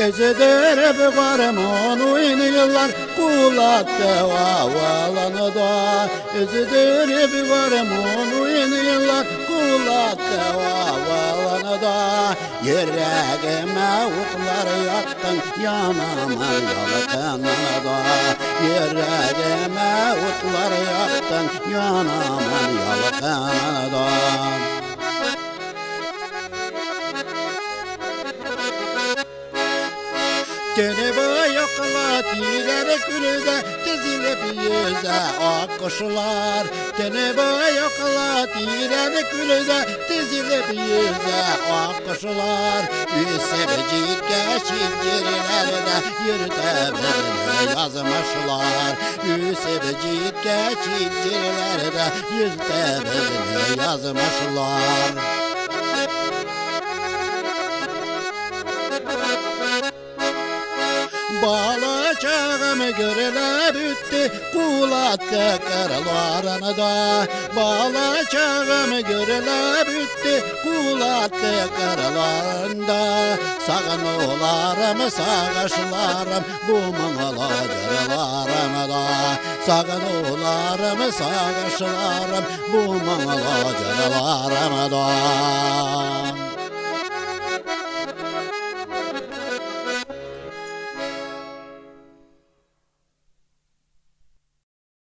Ezedir bir varım oynayırlar Kulatta havalanı da Ezedir bir varım oynayırlar Kulatta havalanı da Yüreğime utlar yaktın Yanama yalakana da Yüreğime utlar yaktın Yanama yalakana da Gene bayakla tirer külüde Tezilip yüze ak kuşlar Gene bayakla tirer külüde Tezilip yüze ak kuşlar Üsep cilke şincirlerde Yürüte beni yazmışlar Üsep cilke şincirlerde Yürüte beni yazmışlar Bala çağımı görele büttü Kulattı kırlarını da Bala çağımı görele büttü Kulattı kırlarında Sağın olarım sağışlarım Bu mangala cırlarım da Sağın olarım sağışlarım Bu mangala cırlarım da